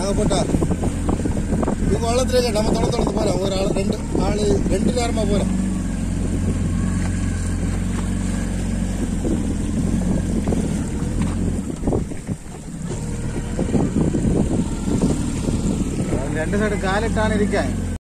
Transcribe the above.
நாகப்பட்டா இது வளர்த்துருக்க நம்ம தொலை தொடர்ந்து போகிறோம் ஒரு ஆள் ரெண்டு ஆள் ரெண்டு நேரமாக போகிறோம் രണ്ട് സൈഡ് കാലിട്ടാണ് ഇരിക്കാൻ